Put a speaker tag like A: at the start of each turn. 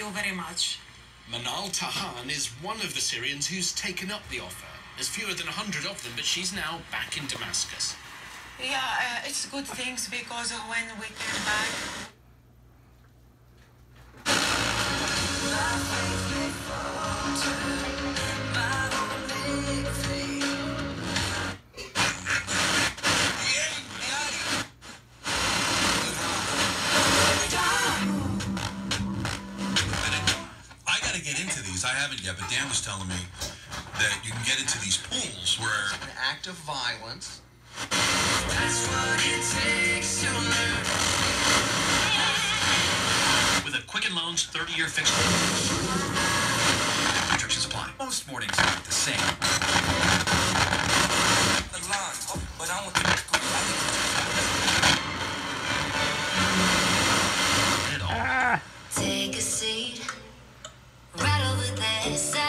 A: you very much.
B: Manal Tahan is one of the Syrians who's taken up the offer. There's fewer than 100 of them, but she's now back in Damascus.
A: Yeah, uh, it's good things because when we came back,
C: I get into these. I haven't yet, but Dan was telling me that you can get into these pools where
D: an act of violence.
E: With a Quicken Loans 30-year fixed. Restrictions apply.
F: Most mornings are the same. this